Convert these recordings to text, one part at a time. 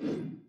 Hmm.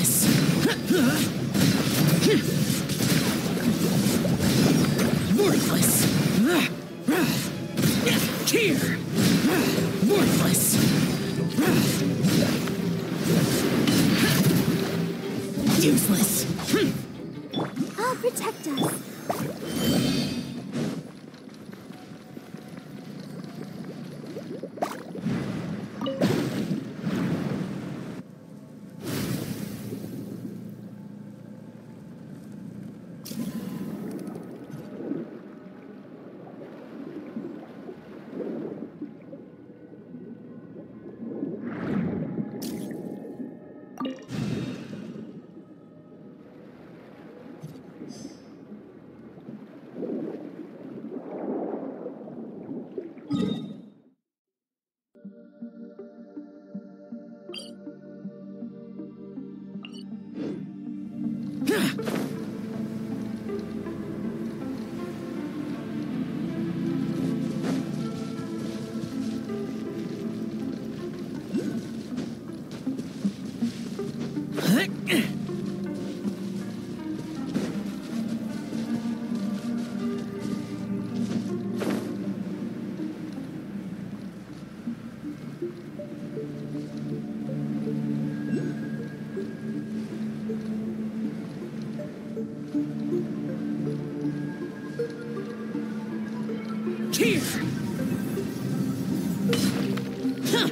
Worthless! Worthless! Here! Worthless! Useless! I'll protect us. Yeah. Here! Huh!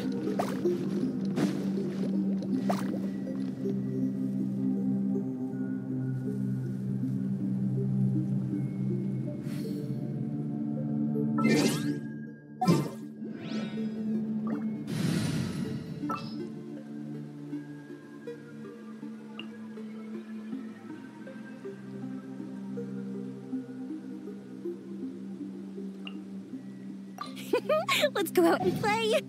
Let's go out and play.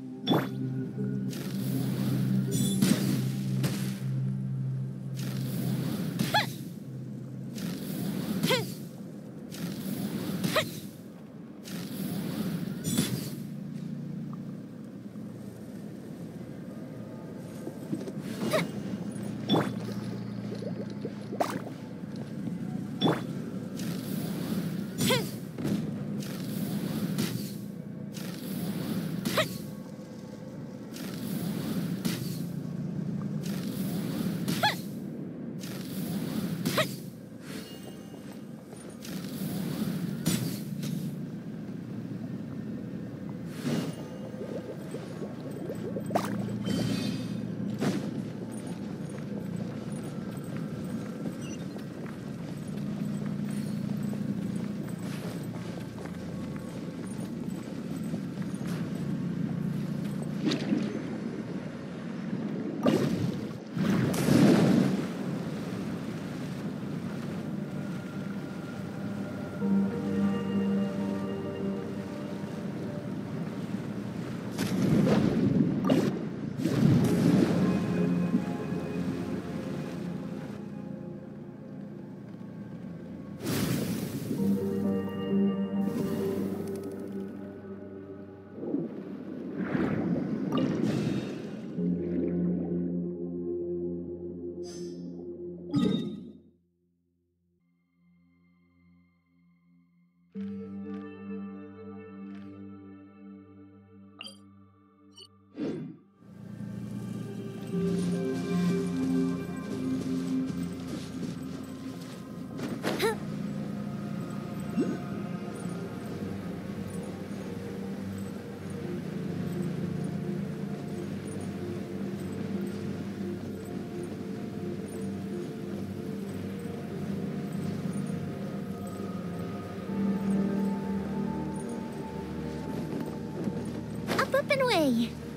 Away.